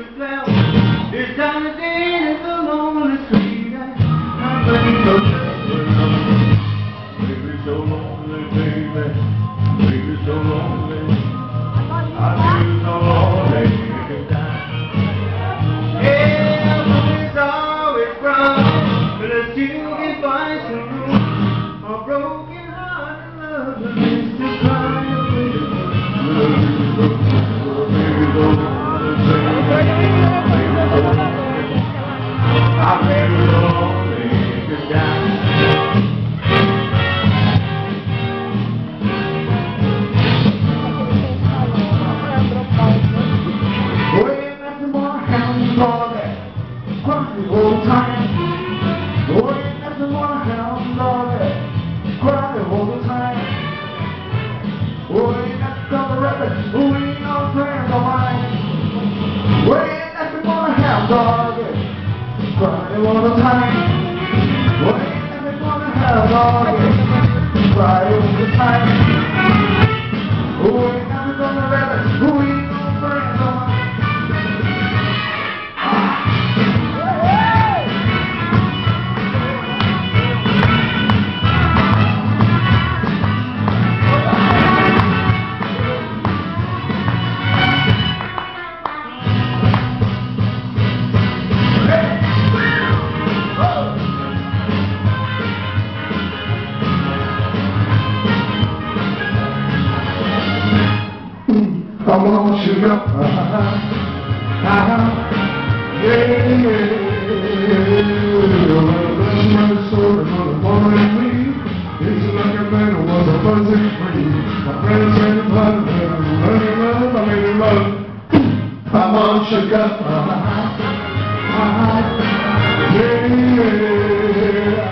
to play. But a hound dog. Friday was a time. I want sugar. Uh-huh. Uh-huh. Yeah, yeah. My soul is on the morning me. It's like a man who was a buzzing free. My friends said it's hard to love. I made it love. I'm on sugar. Uh-huh. Uh-huh. Yeah, yeah.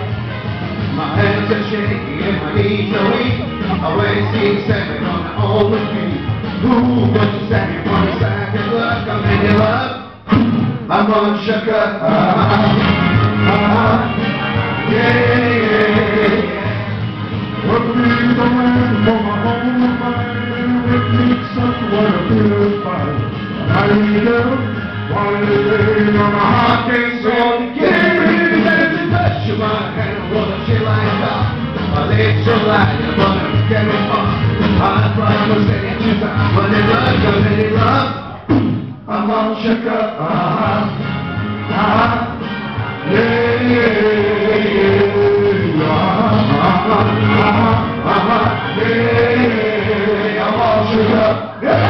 My hands are shaky and my knees are weak. I weigh six seven on the old feet. Ooh, but you you want a second look. I'm in your love. I'm on sugar. Uh-huh. Uh-huh. Yeah, yeah, yeah. What the for my home mind? It needs someone to feel fine. I need them while lay on my heart can't So get ready to touch your mind and what she like that. My legs are light, but I'm getting far. I promise that you time when it love, when it love. I'm on sugar. Uh-huh. Uh-huh. Yeah, yeah, yeah. Uh-huh. Uh-huh. Uh-huh. Yeah, yeah, yeah. I'm on sugar. Yeah.